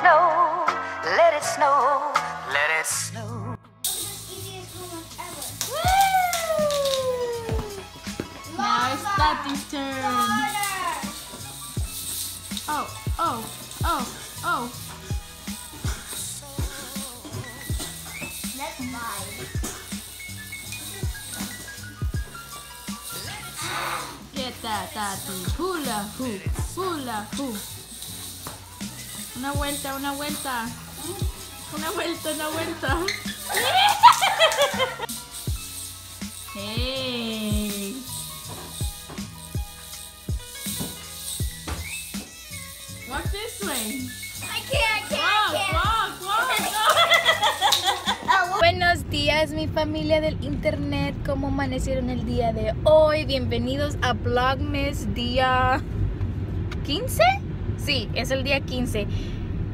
snow, let it snow, let it snow. Now it's Tati's turn. Oh, oh, oh, oh. That's mine. Quieta, Tati. Hula hoop, hula hoop. Una vuelta, una vuelta. Una vuelta, una vuelta. Hey. Walk this way. I can't, I can't, Walk, walk, walk. Buenos días mi familia del internet, ¿cómo amanecieron el día de hoy? Bienvenidos a Vlogmas día 15? Sí, es el día 15.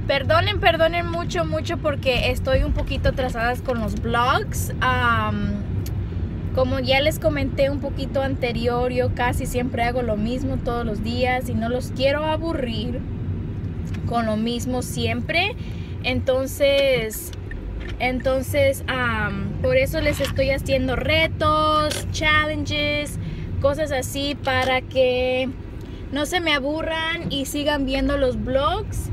Perdonen, perdonen mucho, mucho porque estoy un poquito atrasada con los vlogs. Como ya les comenté un poquito anterior, yo casi siempre hago lo mismo todos los días y no los quiero aburrir con lo mismo siempre. Entonces, entonces, por eso les estoy haciendo retos, challenges, cosas así para que no se me aburran y sigan viendo los vlogs.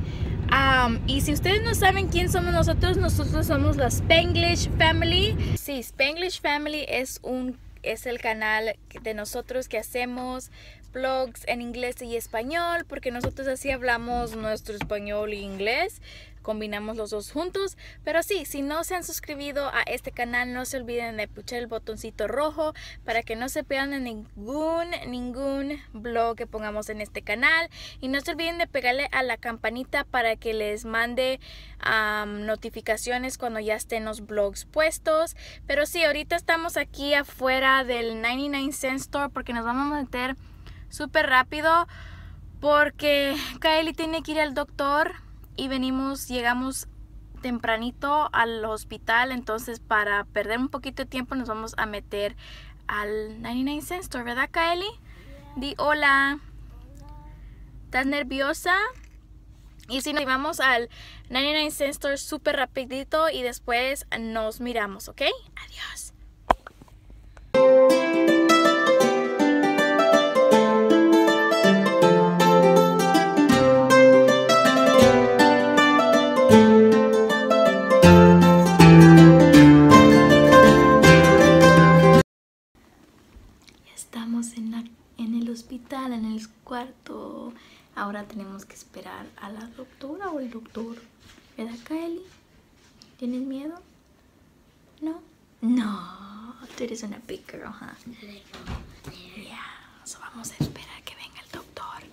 Am, y si ustedes no saben quién somos nosotros, nosotros somos la Spanglish Family. Sí, Spanglish Family es un es el canal de nosotros que hacemos blogs en inglés y español, porque nosotros así hablamos nuestro español y inglés, combinamos los dos juntos. Pero sí, si no se han suscrito a este canal, no se olviden de puchar el botoncito rojo para que no se pierdan ningún, ningún blog que pongamos en este canal. Y no se olviden de pegarle a la campanita para que les mande notificaciones cuando ya estén los blogs puestos. Pero sí, ahorita estamos aquí afuera del 99 Cent Store porque nos vamos a meter súper rápido porque Kylie tiene que ir al doctor y venimos, llegamos tempranito al hospital, entonces para perder un poquito de tiempo nos vamos a meter al 99 Cent Store, ¿verdad Kylie? Di hola. ¿Estás nerviosa? Y si nos vamos al 99 Cent Store súper rapidito y después nos miramos, ¿ok? Adiós. Tenemos que esperar a la doctora o el doctor. ¿Verdad, Kylie? ¿Tienes miedo? ¿No? No, tú eres una big girl, huh? Yeah, so vamos a esperar que venga el doctor.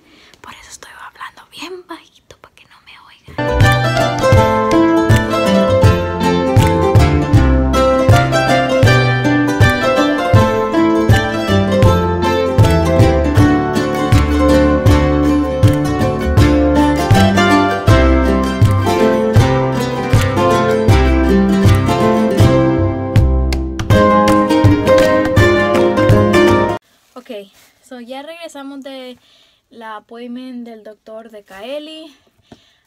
Por eso estoy hablando bien bajito Ok, so ya regresamos de la appointment del doctor de Kaeli.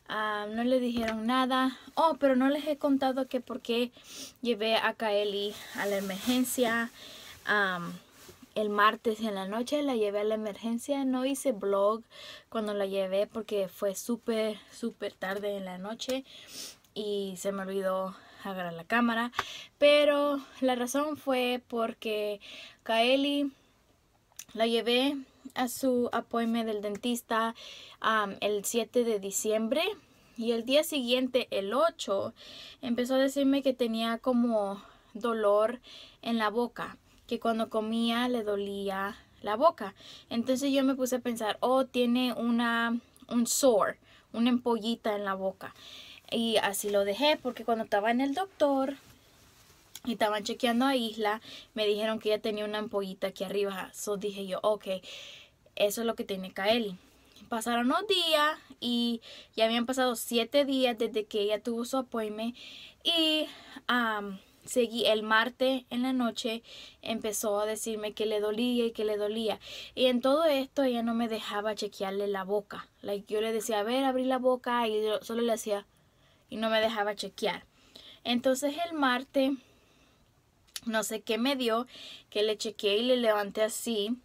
Ah, no le dijeron nada. Oh, pero no les he contado que por qué llevé a Kaeli a la emergencia. El martes en la noche la llevé a la emergencia. No hice blog cuando la llevé porque fue súper, súper tarde en la noche. Y se me olvidó agarrar la cámara. Pero la razón fue porque Kaeli la llevé a su appointment del dentista el 7 de diciembre y el día siguiente, el 8, empezó a decirme que tenía como dolor en la boca, que cuando comía le dolía la boca. Entonces yo me puse a pensar, oh, tiene una, un sore, una empollita en la boca. Y así lo dejé porque cuando estaba en el doctor, y estaban chequeando a Isla, me dijeron que ella tenía una ampollita aquí arriba. So dije yo, ok, eso es lo que tiene Kaeli. Pasaron unos días y ya habían pasado siete días desde que ella tuvo su appointment y am, seguí el martes en la noche empezó a decirme que le dolía y que le dolía y en todo esto ella no me dejaba chequearle la boca yo le decía a ver abrí la boca y yo solo le hacía y no me dejaba chequear. Entonces el martes, no sé qué me dio, que le chequeé y le levanté así.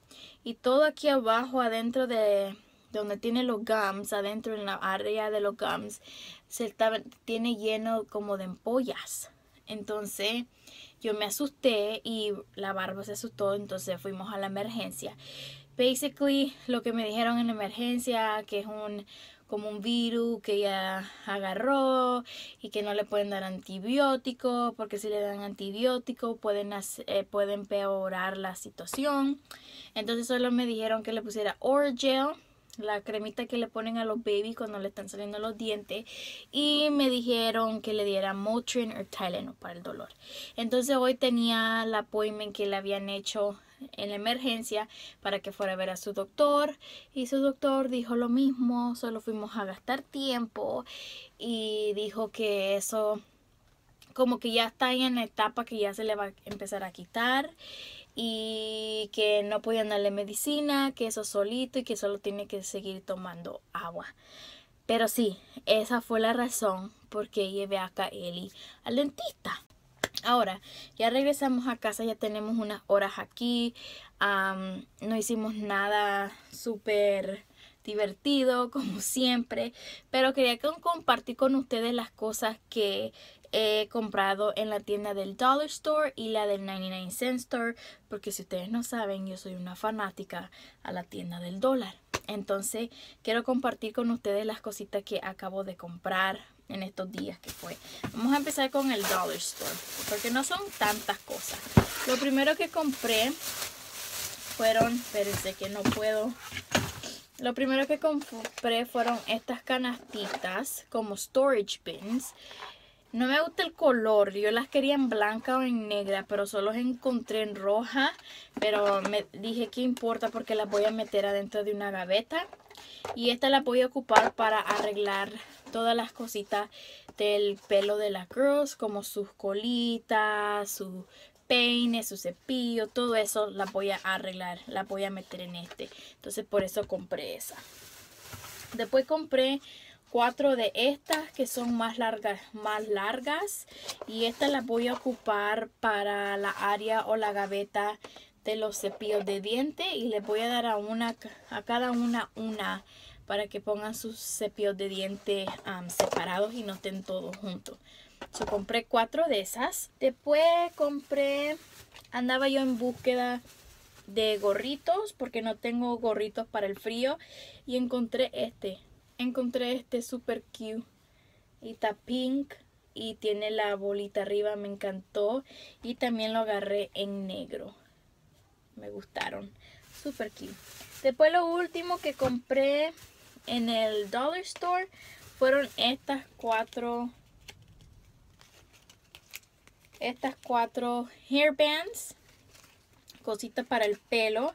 Y todo aquí abajo, adentro de donde tiene los gums, adentro en la área de los gums, se estaba, tiene lleno como de empollas. Entonces yo me asusté y la barba se asustó, entonces fuimos a la emergencia. Basically, lo que me dijeron en la emergencia, que es un como un virus que ella agarró y que no le pueden dar antibiótico porque si le dan antibiótico pueden, eh, pueden empeorar la situación. Entonces solo me dijeron que le pusiera Orgel la cremita que le ponen a los babies cuando le están saliendo los dientes y me dijeron que le diera Motrin o Tylenol para el dolor. Entonces hoy tenía la appointment que le habían hecho en la emergencia para que fuera a ver a su doctor y su doctor dijo lo mismo, solo fuimos a gastar tiempo y dijo que eso como que ya está en la etapa que ya se le va a empezar a quitar y que no podían darle medicina, que eso solito y que solo tiene que seguir tomando agua. Pero sí, esa fue la razón por qué llevé a Kaeli al dentista. Ahora, ya regresamos a casa, ya tenemos unas horas aquí. no hicimos nada súper divertido como siempre, pero quería compartir con ustedes las cosas que he comprado en la tienda del Dollar Store y la del 99 Cent Store, porque si ustedes no saben, yo soy una fanática a la tienda del dólar. Entonces, quiero compartir con ustedes las cositas que acabo de comprar en estos días que fue. Vamos a empezar con el Dollar Store, porque no son tantas cosas. Lo primero que compré fueron, espérense que no puedo. Lo primero que compré fueron estas canastitas como storage bins. No me gusta el color, yo las quería en blanca o en negra, pero solo encontré en roja. Pero me dije que importa porque las voy a meter adentro de una gaveta. Y esta la voy a ocupar para arreglar todas las cositas del pelo de las girls, como sus colitas, su peine, su cepillo, todo eso la voy a arreglar, la voy a meter en este. Entonces por eso compré esa. Después compré cuatro de estas que son más largas, más largas y estas las voy a ocupar para la área o la gaveta de los cepillos de diente y les voy a dar a una a cada una una para que pongan sus cepillos de diente separados y no estén todos juntos. Yo compré cuatro de esas. Después compré, andaba yo en búsqueda de gorritos porque no tengo gorritos para el frío y encontré este encontré este super cute y está pink y tiene la bolita arriba me encantó y también lo agarré en negro me gustaron super cute después lo último que compré en el dollar store fueron estas cuatro estas cuatro hairbands cositas para el pelo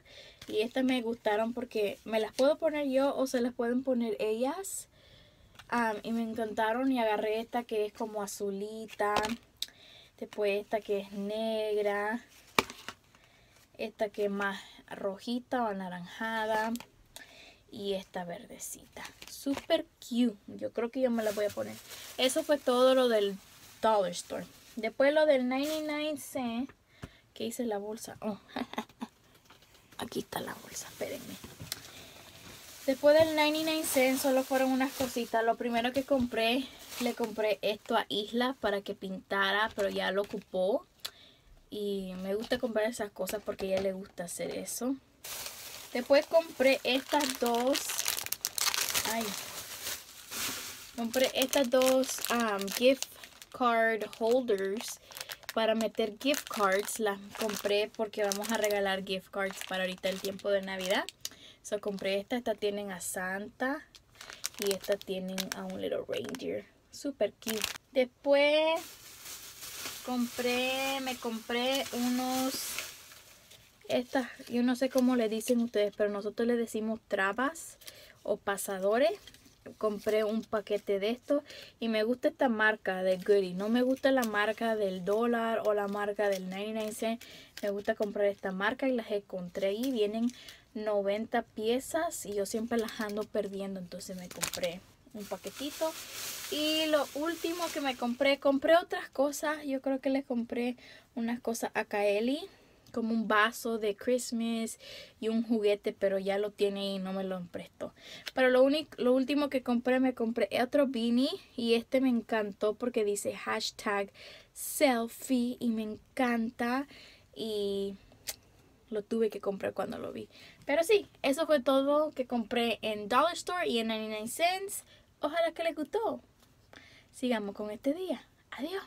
y estas me gustaron porque me las puedo poner yo o se las pueden poner ellas. y me encantaron y agarré esta que es como azulita. Después esta que es negra. Esta que es más rojita o anaranjada. Y esta verdecita. Super cute. Yo creo que yo me la voy a poner. Eso fue todo lo del Dollar Store. Después lo del 99 cent. Que hice la bolsa. Oh. Aquí está la bolsa, espérenme. Después del 99 cents solo fueron unas cositas. Lo primero que compré, le compré esto a Isla para que pintara, pero ya lo ocupó. Y me gusta comprar esas cosas porque a ella le gusta hacer eso. Después compré estas dos. Ay. Compré estas dos um, gift card holders para meter gift cards. Las compré porque vamos a regalar gift cards para ahorita el tiempo de Navidad. So compré esta. Esta tienen a Santa. Y esta tienen a un little reindeer. Super cute. Después compré, me compré unos, estas, yo no sé cómo le dicen ustedes, pero nosotros le decimos trabas o pasadores compré un paquete de estos y me gusta esta marca de Goody. No me gusta la marca del dólar o la marca del 99 cent. Me gusta comprar esta marca y las encontré y vienen 90 piezas y yo siempre las ando perdiendo. Entonces me compré un paquetito. Y lo último que me compré, compré otras cosas. Yo creo que le compré unas cosas a Kaeli, como un vaso de Christmas y un juguete, pero ya lo tiene y no me lo prestó. Pero lo, único, lo último que compré, me compré otro beanie y este me encantó porque dice hashtag selfie y me encanta y lo tuve que comprar cuando lo vi. Pero sí, eso fue todo que compré en Dollar Store y en 99 cents. Ojalá que les gustó. Sigamos con este día. Adiós.